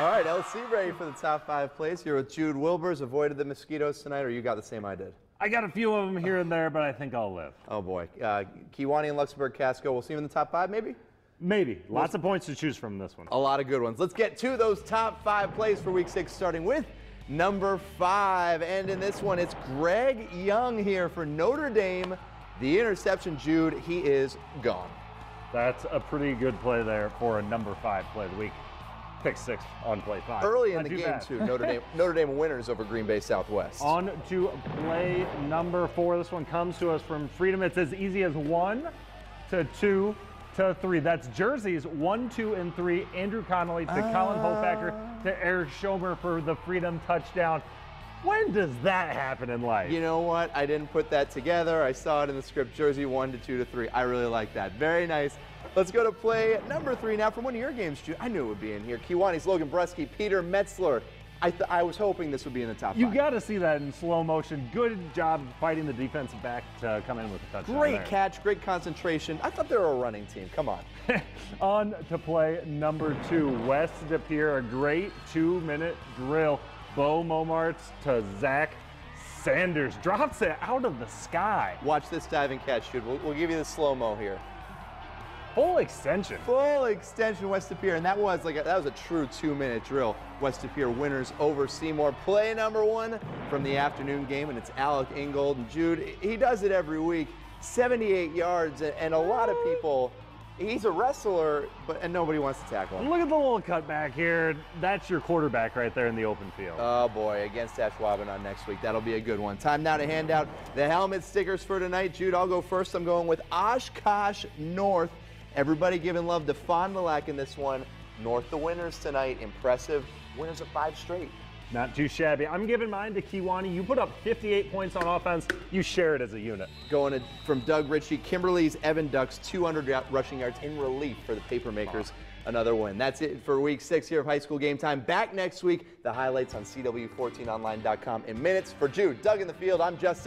All right, LC ready for the top five plays here with Jude Wilbers. Avoided the mosquitoes tonight, or you got the same I did? I got a few of them here and there, but I think I'll live. Oh boy, uh, Kewaunee and Luxembourg Casco. We'll see them in the top five, maybe. Maybe. Lots of points to choose from this one. A lot of good ones. Let's get to those top five plays for Week Six, starting with number five. And in this one, it's Greg Young here for Notre Dame. The interception, Jude. He is gone. That's a pretty good play there for a number five play of the week. Pick six on play five. Early in Not the game, bad. too. Notre Dame, Notre Dame winners over Green Bay Southwest. On to play number four. This one comes to us from Freedom. It's as easy as one to two to three. That's jerseys one, two, and three. Andrew Connolly to Colin Hofacker ah. to Eric Schomer for the Freedom touchdown. When does that happen in life? You know what? I didn't put that together. I saw it in the script. Jersey one to two to three. I really like that. Very nice. Let's go to play number three now from one of your games, Jude. I knew it would be in here. Kewaunee's Logan Bresky, Peter Metzler. I, th- I was hoping this would be in the top You got to see that in slow motion. Good job fighting the defense back to come in with a touchdown. Great there. catch, great concentration. I thought they were a running team. Come on. On to play number two, West De Pere, a great two-minute drill. Bo Momarts to Zach Sanders drops it out of the sky. Watch this diving catch, Jude. We'll, we'll give you the slow mo here. Full extension. Full extension, West Pier, and that was like a, that was a true two-minute drill. West Pier winners over Seymour. Play number one from the afternoon game, and it's Alec Ingold and Jude. He does it every week. 78 yards, and a lot of people. He's a wrestler, but and nobody wants to tackle him. Look at the little cutback here. That's your quarterback right there in the open field. Oh boy, against Ashwaubenon next week. That'll be a good one. Time now to hand out the helmet stickers for tonight. Jude, I'll go first. I'm going with Oshkosh North. Everybody giving love to Fond du Lac in this one. North the winners tonight. Impressive. Winners of five straight. Not too shabby. I'm giving mine to Kewaunee. You put up 58 points on offense. You share it as a unit. Going to, from Doug Ritchie, Kimberly's Evan Ducks, 200 rushing yards in relief for the Papermakers. Another win. That's it for week six here of high school game time. Back next week. The highlights on CW14online.com in minutes. For Jude, Doug in the field, I'm Justin.